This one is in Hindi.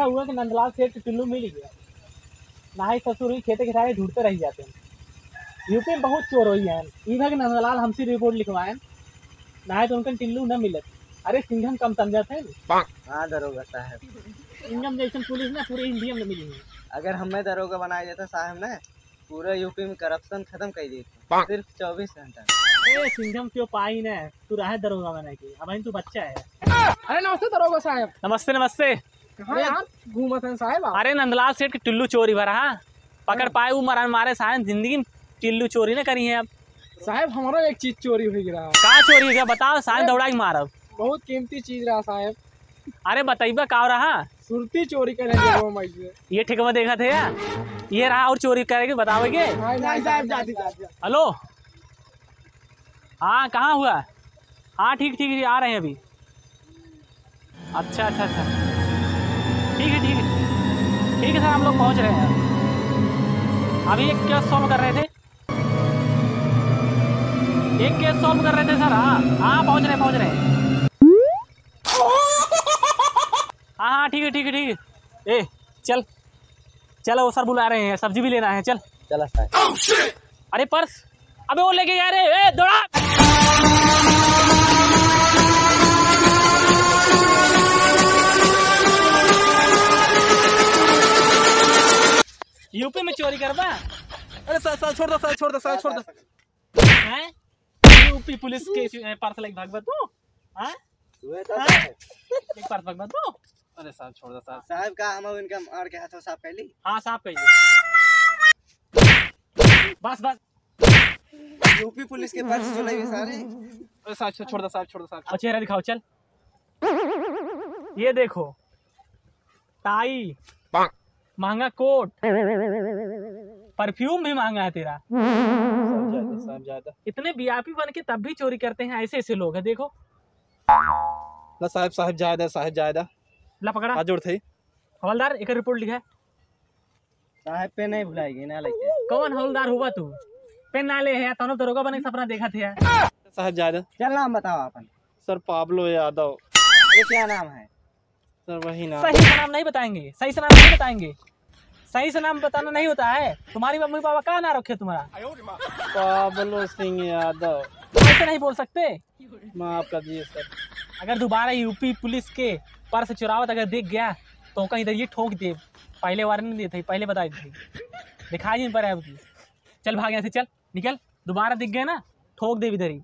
अच्छा हुआ कि नंदलाल सेठ टुल्लू मिल गया। ना ही ससुर ही खेते खिताए ढूंढते रह जाते हैं। यूपी में बहुत चोर हुई हैं। इधर के नंदलाल हमसे रिपोर्ट लिखवाए। ना है तो उनका टिल्लू न मिलत अरे सिंघम कम समझत है हाँ दरोगा साहब। सिंघम जैसे पुलिस ना पूरे इंडिया में मिली है। अगर हमें दरोगा बनाया जाता साहब ने पूरे यूपी में करप्शन खत्म कर दी थी सिर्फ़ चौबीस घंटा। ए सिंघम क्यों पाई न? तू रहा दरोगा बना के अब तू बच्चा है। अरे नमस्ते दरोगा साहब। नमस्ते नमस्ते। घूमत हैं साहब आप। अरे नंदलाल सेठ के टिल्लू चोरी भरा हाँ? पकड़ पाए वो मरा मारे सारे ज़िंदगी में टिल्लू चोरी ना करी है अब। साहब हमारा एक चीज़ चोरी हो गया का चोरी है क्या बताओ सारे दौड़ा के मारब बहुत कीमती चीज़ रहा साहब। अरे बताइबा का रहा? सुरती चोरी करे ये ठेकवा देखा थे या ये रहा और चोरी करेगी बताओगे? साहब हेलो? हाँ कहाँ हुआ? हाँ ठीक ठीक ठीक आ रहे हैं अभी। अच्छा अच्छा अच्छा। ठीक है ठीक है। ठीक है सर हम लोग पहुँच रहे हैं। अभी एक केस सॉल्व कर रहे थे। एक केस सॉल्व कर रहे थे सर हाँ। हाँ पहुँच रहे हैं पहुँच रहे। हाँ हाँ ठीक है ठीक है ठीक है। ए चल। चलो वो सर बुला रहे हैं सब्ज़ी भी लेना है चल। चला साहब अरे पर्स। अबे वो लेके जा रहे ए दौड़ा। यूपी में चोरी करबा अरे सर सर छोड़ दो सर छोड़ दो सर छोड़ दो। हैं? यूपी पुलिस के पर्स लेके भागबा तू हैं? एक पर्स भागबा तू अरे सर छोड़ दो सर साहब का हम इनका मार के हाथों साफ़ कर ली। हाँ साफ़ कहिए बस बस। यूपी पुलिस के पर्स चुनाई हुई सारे। अरे सर छोड़ दो सर छोड़ दो सर और चेहरा दिखाओ चल। ये देखो टाई महँगा कोट। परफ्यूम भी महँगा है तेरा। इतने वीआईपी बन के तब भी चोरी करते हैं ऐसे ऐसे लोग हैं देखो। ना साहब साहब ज़्यादा साहब ज़्यादा। ला पकड़ा। हाथ जोड़ थे हवलदार एक रिपोर्ट लिखा है। साहब पे नहीं भुलाएगी ना लेके। कौन हवलदार हुआ तू? पेन ना ले है तनो दरोगा बने सपना देखा थे साहब ज़्यादा। चल नाम बताओ अपन। Sir Pablo Yadav. ये क्या नाम है? सर वही नाम। सही नाम नहीं बताएँगे सही से नाम नहीं बताएँगे। सही से नाम बताना नहीं होता है। तुम्हारी मम्मी पापा कहाँ ना रखे तुम्हारा? पाब्लो सिंह यादव। ऐसे नहीं बोल सकते। माफ़ कर दीजिए, सर। अगर दोबारा यूपी पुलिस के पर्स चुरावत अगर दिख गया तो कहीं इधर ये ठोक दे। पहले वारंट नहीं देते, पहले बता देते। दिखाई नहीं पर अब चल भाग यहाँ से, चल। निकल। दोबारा दिख गए ना, ठोक दे इधर ही।